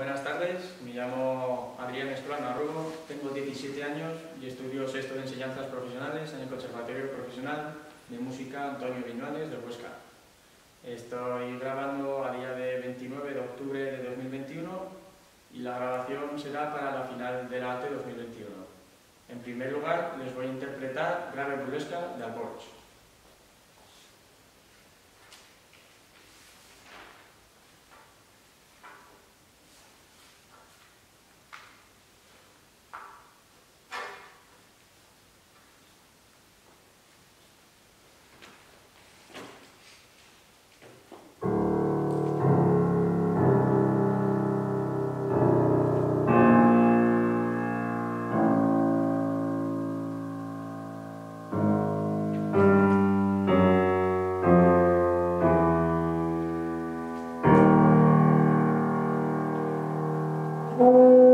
Buenas tardes, me llamo Adrián Escolano Arrugo, tengo 17 años y estudio sexto de enseñanzas profesionales en el Conservatorio Profesional de Música Antonio Viñuales de Huesca. Estoy grabando a día de 29 de octubre de 2021 y la grabación será para la final del arte 2021. En primer lugar, les voy a interpretar Grave Burlesca de Alborch. Oh.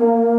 Mm-hmm.